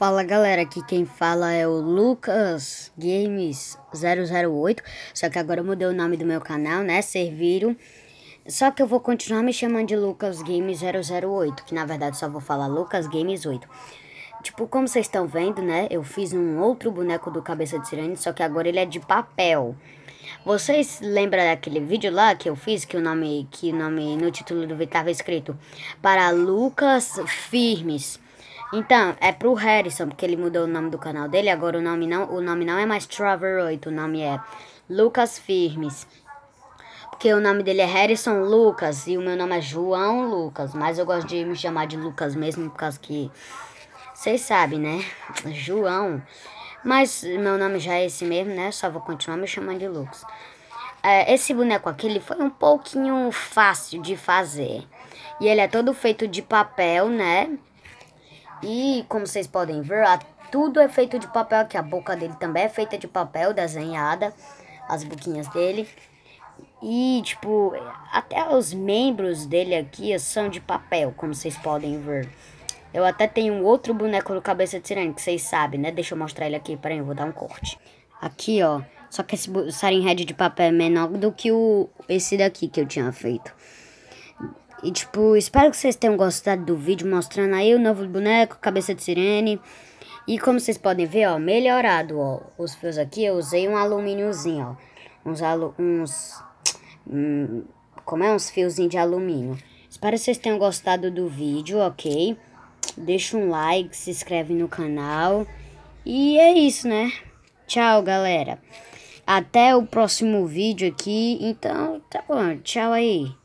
Fala galera, aqui quem fala é o Lucas Games 008 Só que agora eu mudei o nome do meu canal, né, Serviram. Só que eu vou continuar me chamando de Lucas Games 008 Que na verdade só vou falar Lucas Games 8 Tipo, como vocês estão vendo, né, eu fiz um outro boneco do Cabeça de Sirene Só que agora ele é de papel. Vocês lembram daquele vídeo lá que eu fiz que o nome que o nome no título do vídeo estava escrito para Lucas Firmes então, é pro Harrison, porque ele mudou o nome do canal dele. Agora o nome não, o nome não é mais Traver 8, o nome é Lucas Firmes. Porque o nome dele é Harrison Lucas e o meu nome é João Lucas. Mas eu gosto de me chamar de Lucas mesmo, por causa que... Vocês sabem, né? João. Mas meu nome já é esse mesmo, né? Só vou continuar me chamando de Lucas. É, esse boneco aqui, ele foi um pouquinho fácil de fazer. E ele é todo feito de papel, né? E como vocês podem ver, tudo é feito de papel aqui. A boca dele também é feita de papel, desenhada. As boquinhas dele. E, tipo, até os membros dele aqui são de papel, como vocês podem ver. Eu até tenho um outro boneco no cabeça de sirene, que vocês sabem, né? Deixa eu mostrar ele aqui, peraí, eu vou dar um corte. Aqui, ó. Só que esse Siren Head de papel é menor do que o esse daqui que eu tinha feito. E, tipo, espero que vocês tenham gostado do vídeo mostrando aí o novo boneco, cabeça de sirene. E como vocês podem ver, ó, melhorado, ó, os fios aqui, eu usei um alumíniozinho, ó. Uns, alu uns, hum, como é, uns fiozinhos de alumínio. Espero que vocês tenham gostado do vídeo, ok? Deixa um like, se inscreve no canal. E é isso, né? Tchau, galera. Até o próximo vídeo aqui. Então, tá bom. Tchau aí.